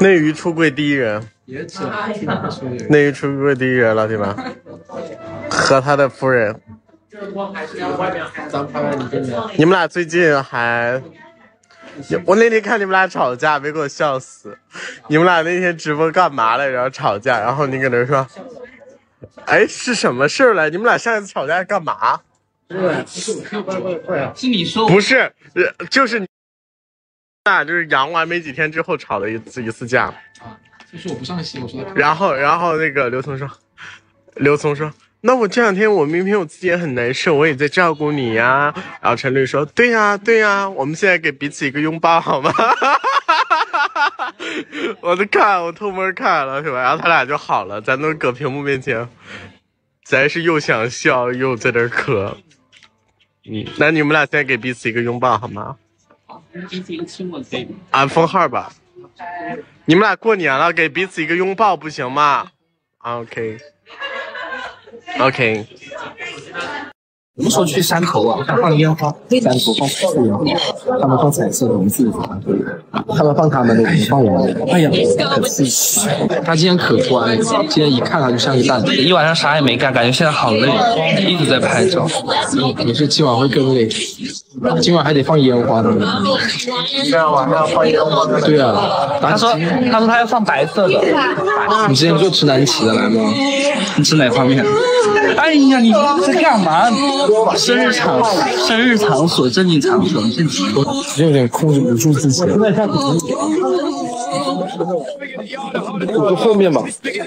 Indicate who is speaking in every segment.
Speaker 1: 内娱出柜第一人，内娱出柜第一人，老铁们，和他的夫人。你们俩最近还？我那天看你们俩吵架，没给我笑死。你们俩那天直播干嘛来着？吵架，然后你搁那说，哎，是什么事儿来？你们俩上一次吵架干嘛？
Speaker 2: 是你说
Speaker 1: 不是，呃就是你俩就是阳完没几天之后吵了一次一次架。
Speaker 2: 就是我不上心，我说的。
Speaker 1: 然后，然后那个刘聪说，刘聪说，那我这两天我明明我自己也很难受，我也在照顾你呀。然后陈律说，对呀，对呀，我们现在给彼此一个拥抱好吗？我都看，我偷摸看了是吧？然后他俩就好了，咱都搁屏幕面前，咱是又想笑又在这儿磕。嗯，那你们俩现在给彼此一个拥抱好吗？
Speaker 2: 第一个亲吻可以吗？
Speaker 1: 按封号吧。你们俩过年了，给彼此一个拥抱不行吗？OK。okay.
Speaker 3: 什么时候去山头啊？放烟花，山头放彩色烟花，他们放彩色的，我们自己放。他们放他们的，我们放我们的。哎呀，可刺激！他今天可乖，今天一看他就像个蛋。
Speaker 4: 一晚上啥也没干，感觉现在好累，一直在拍照。
Speaker 3: 你是今晚会更累，今晚还得放烟花呢。
Speaker 1: 今天晚上放烟花。
Speaker 3: 对啊，
Speaker 4: 他说他说他要放白色的。
Speaker 3: 你之前不就吃南齐的来吗？
Speaker 4: 你吃哪方面？哎呀，你在干嘛？生日场，生日场所，正经场所，正经。
Speaker 3: 有点控制不住自己。我坐后面吧，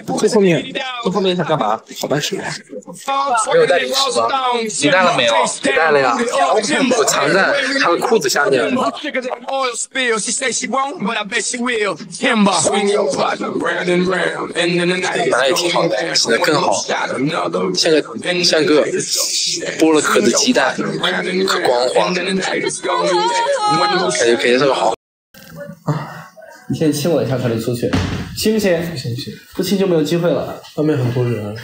Speaker 3: 坐后面，坐后面想干嘛？好办事。没有带零食吗？
Speaker 4: 你带了没有？
Speaker 3: 带了呀，我藏在他的裤子下面。本来也挺好的，现在更好，像个像个剥了壳的鸡蛋，可光滑，感觉肯定是个好。
Speaker 4: 啊你先亲我一下才能出去，亲不亲？
Speaker 3: 不亲不
Speaker 4: 亲就没有机会了。
Speaker 3: 外面很多人，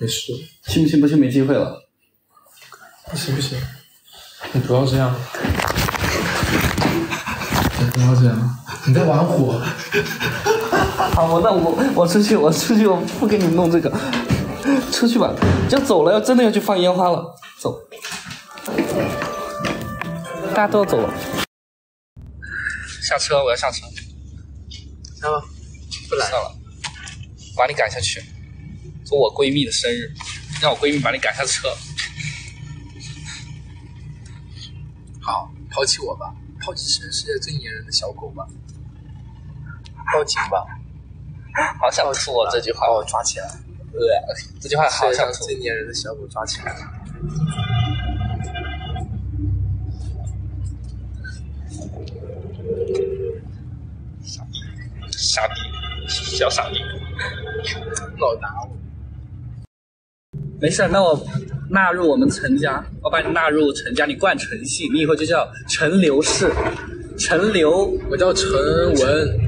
Speaker 3: 没事。
Speaker 4: 亲不亲不亲没机会了。
Speaker 3: 不行不行，你不要这样，你不要这样，你在玩火。
Speaker 4: 好，我那我我出去，我出去，我不给你弄这个，出去吧，要走了，要真的要去放烟花了，走，大家都要走了，下车，我要下车，
Speaker 3: 来吧，不来。
Speaker 4: 算了，把你赶下去，做我闺蜜的生日，让我闺蜜把你赶下车，
Speaker 3: 好，抛弃我吧，抛弃全世界最粘人的小狗吧，报警吧，
Speaker 4: 好想吐我这句话，
Speaker 3: 把我抓起来，
Speaker 4: 呃，这句话好想吐，
Speaker 3: 最粘人的小狗抓起来了。
Speaker 4: 傻逼，傻逼小傻逼，
Speaker 3: 老打我。
Speaker 4: 没事，那我纳入我们陈家，我把你纳入陈家，你冠陈姓，你以后就叫陈刘氏，陈刘，
Speaker 3: 我叫陈文，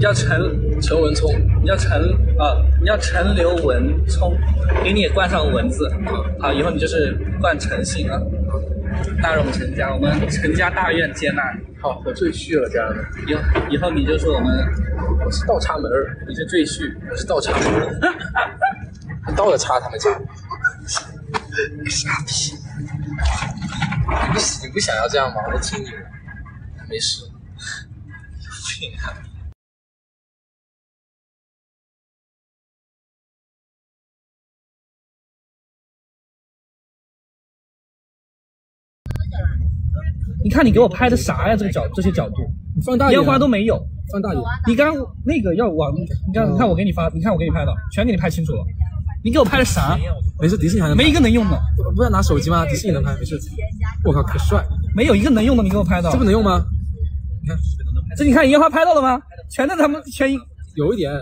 Speaker 4: 你叫陈，
Speaker 3: 陈文聪。
Speaker 4: 你叫陈啊，你叫陈刘文聪，给你也冠上文字，好，以后你就是冠陈姓啊，纳入我们陈家，我们陈家大院接纳你，
Speaker 3: 好，我赘婿了家人们。
Speaker 4: 以后以后你就是我们，
Speaker 3: 我是倒插门儿，
Speaker 4: 你是赘婿，
Speaker 3: 我是倒插门儿，还倒着插他们家。傻逼！你不你不想要这样吗？我都听你的，没事。
Speaker 4: 你看你给我拍的啥呀？这个角这些角度，
Speaker 3: 放大一点
Speaker 4: 烟花都没有。
Speaker 3: 放大一点。
Speaker 4: 你刚那个要往，你看你看我给你发，你看我给你拍的，全给你拍清楚了。你给我拍的啥？
Speaker 3: 没事，迪士尼还能
Speaker 4: 没一个能用的，
Speaker 3: 不不要拿手机吗？迪士尼能拍，没事。我靠，可帅！
Speaker 4: 没有一个能用的，你给我拍的。
Speaker 3: 这不能用吗？你看，
Speaker 4: 这你看烟花拍到了吗？全在他们全
Speaker 3: 有一点，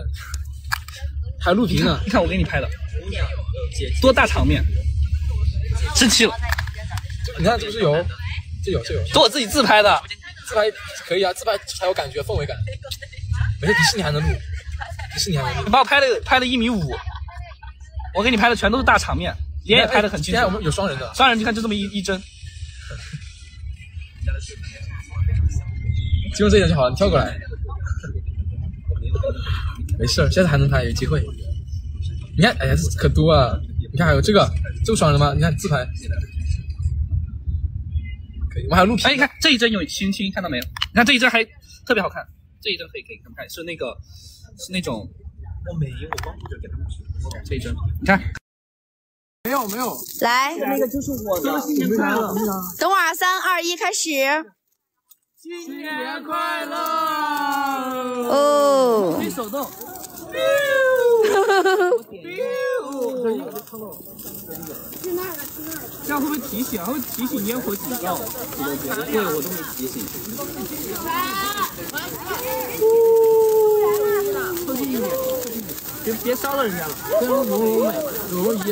Speaker 3: 还录屏呢。
Speaker 4: 你看我给你拍的，多大场面，生气了。
Speaker 3: 你看这不是有，这有这有。
Speaker 4: 都我自己自拍的，
Speaker 3: 自拍可以啊，自拍才有感觉，氛围感。没事，迪士尼还能录，迪士尼还能录。
Speaker 4: 你把我拍的拍的一米五，我给你拍的全都是大场面，脸也拍的很清楚。
Speaker 3: 现在我们有双人的，
Speaker 4: 双人你看就这么一一帧，
Speaker 3: 就用这点就好了，你跳过来。没事，下次还能拍，有机会。你看，哎呀，这可多啊！你看还有这个，这不双人吗？你看自拍，可以。我们还有录屏。
Speaker 4: 哎，你看这一帧有星星，看到没有？你看这一帧还特别好看，这一帧可以可以看看，是那个是那种我没我光顾着给他们这一帧，你看。
Speaker 3: 没有没有，
Speaker 5: 来，
Speaker 4: 那个就是我的。
Speaker 5: 新年快乐等会儿，三二一，开始。
Speaker 3: 新年快乐！
Speaker 5: 哦。
Speaker 4: 可以手动。这样会不会提醒？会提醒烟火警告？不会，我都没提醒。凑近一点，凑近一点，别别烧到人家了。这样容容美，容容烟。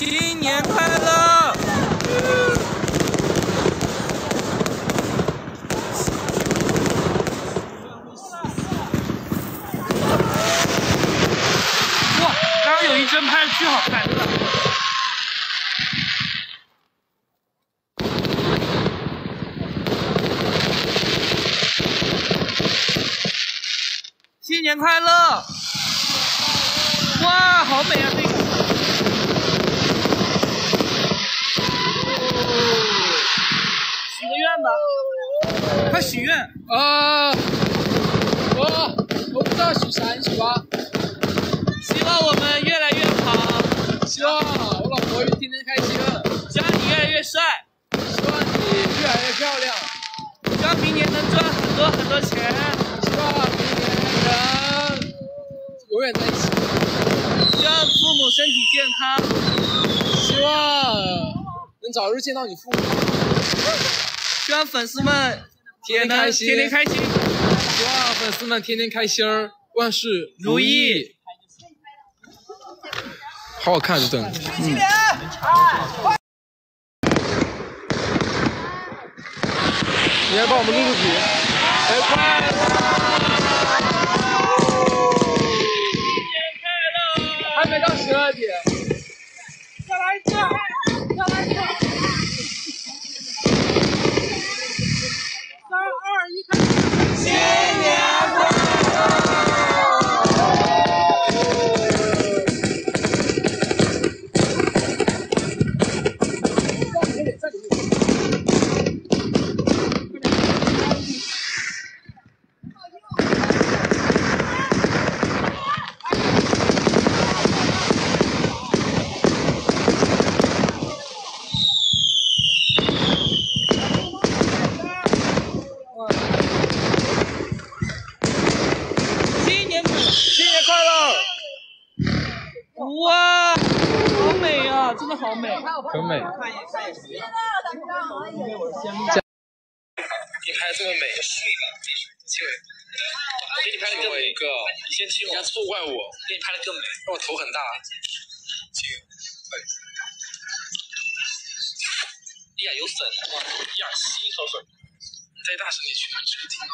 Speaker 4: 新年快乐！哇，刚刚有一帧拍的巨好看，真的。新年快乐！哇，好美啊，这个。许个愿吧，快许愿！
Speaker 3: 啊！我我不知道许啥，你许吧。
Speaker 4: 希望我们越来越好，
Speaker 3: 希望我老婆天天开心，
Speaker 4: 希望你越来越帅，
Speaker 3: 希望你越来越漂亮，
Speaker 4: 希望明年能赚很多很多钱，
Speaker 3: 希望永远在一起，
Speaker 4: 希望父母身体健康，
Speaker 3: 希望能早日见到你父母，
Speaker 4: 希望粉丝们
Speaker 3: 天天开心，
Speaker 4: 天天开心，
Speaker 3: 希望粉丝们天天开心儿，万事
Speaker 4: 如意。
Speaker 3: 好好看，这灯。嗯。你来帮我们录录屏。哎，快没到十二点。
Speaker 4: 再来一次，再来一次。三二一，开始！新年快新年快乐！
Speaker 3: 新年快乐！
Speaker 4: 哇，好美啊，真美。
Speaker 3: 很美。
Speaker 4: 你拍这么美，亲吻。我给你拍的更美。
Speaker 3: 一个，
Speaker 4: 你先亲我。
Speaker 3: 你要错怪我，
Speaker 4: 给你拍的更美。
Speaker 3: 让我头很大。亲。
Speaker 4: 哎呀，有粉哇！呀，吸一口水。
Speaker 3: 你再大声点，全这个听到。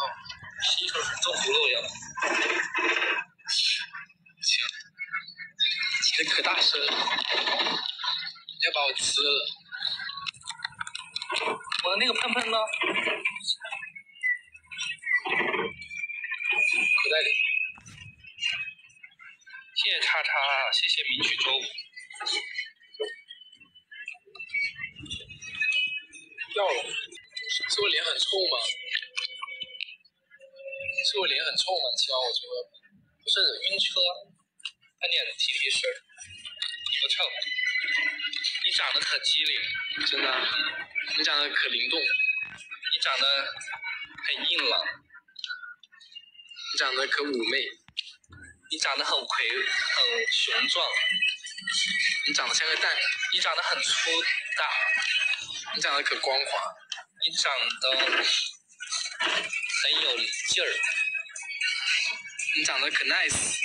Speaker 4: 吸一口水，做葫芦一样。
Speaker 3: 行。亲的可大声要把我吃了。
Speaker 4: 我的那个喷喷呢？
Speaker 3: 口袋里。
Speaker 4: 谢谢叉叉，谢谢名曲周五。
Speaker 3: 掉了，是我脸很臭吗？是我脸很臭吗？七号，我觉得
Speaker 4: 不是晕车，按点提提神，不臭。你长得可机灵，
Speaker 3: 真的，你长得可灵动，
Speaker 4: 你长得很硬朗，
Speaker 3: 你长得可妩媚，
Speaker 4: 你长得很魁很雄壮，
Speaker 3: 你长得像个蛋，
Speaker 4: 你长得很粗大，
Speaker 3: 你长得可光滑，
Speaker 4: 你长得很有劲儿，你长得可 nice，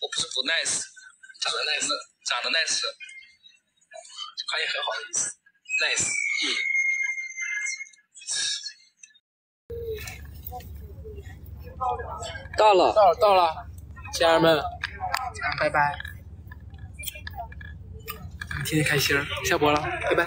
Speaker 4: 我不是不 nice，长得 nice，长得 nice，翻译很好的意思，nice。嗯。到了，
Speaker 3: 到到了，家人们，
Speaker 4: 拜拜。
Speaker 3: 咱天天开心，下播了，拜拜。